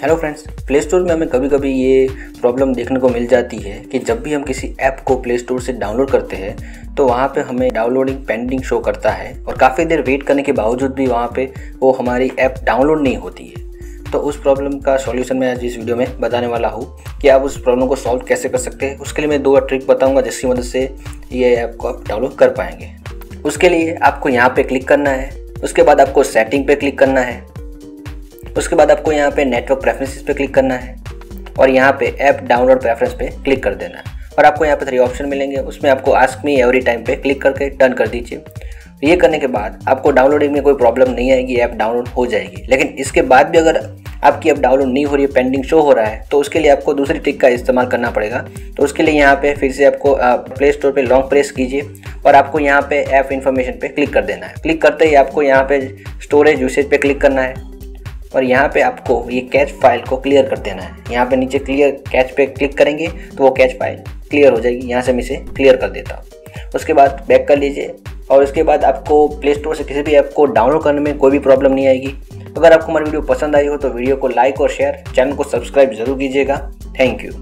Hello friends play store में हमें कभी कभी ये प्रॉब्लम देखने को मिल जाती है कि जब भी हम किसी ऐप को प्ले स्टोर से डाउनलोड करते हैं तो वहाँ पे हमें डाउनलोडिंग पेंडिंग शो करता है और काफ़ी देर वेट करने के बावजूद भी वहाँ पे वो हमारी ऐप डाउनलोड नहीं होती है। तो उस प्रॉब्लम का सॉल्यूशन मैं आज इस वीडियो में बताने वाला हूँ कि आप उस प्रॉब्लम को सॉल्व कैसे कर सकते हैं। उसके लिए मैं दो ट्रिक बताऊँगा जिसकी मदद से ये ऐप को आप डाउनलोड कर पाएँगे। उसके लिए आपको यहाँ पर क्लिक करना है, उसके बाद आपको सेटिंग पर क्लिक करना है उसके बाद आपको यहाँ पे नेटवर्क प्रेफरेंसेस पे क्लिक करना है और यहाँ पे ऐप डाउनलोड प्रेफरेंस पे क्लिक कर देना है। और आपको यहाँ पे थ्री ऑप्शन मिलेंगे, उसमें आपको आस्क मी एवरी टाइम पे क्लिक करके टर्न कर दीजिए। ये करने के बाद आपको डाउनलोडिंग में कोई प्रॉब्लम नहीं आएगी ऐप डाउनलोड हो जाएगी। लेकिन इसके बाद भी अगर आपकी ऐप डाउनलोड नहीं हो रही है पेंडिंग शो हो रहा है तो उसके लिए आपको दूसरी ट्रिक का इस्तेमाल करना पड़ेगा। तो उसके लिए यहाँ पे फिर से आपको प्ले स्टोर पे लॉन्ग प्रेस कीजिए और आपको यहाँ पे ऐप इन्फॉर्मेशन पे क्लिक कर देना है। क्लिक करते ही आपको यहाँ पे स्टोरेज यूसेज पे क्लिक करना है। और यहाँ पे आपको ये कैच फ़ाइल को क्लियर कर देना है। यहाँ पे नीचे क्लियर कैच पे क्लिक करेंगे तो वो कैच फ़ाइल क्लियर हो जाएगी। यहाँ से मैं इसे क्लियर कर देता हूँ। उसके बाद बैक कर लीजिए और उसके बाद आपको प्ले स्टोर से किसी भी ऐप को डाउनलोड करने में कोई भी प्रॉब्लम नहीं आएगी। अगर आपको हमारी वीडियो पसंद आई हो तो वीडियो को लाइक और शेयर चैनल को सब्सक्राइब ज़रूर कीजिएगा। Thank you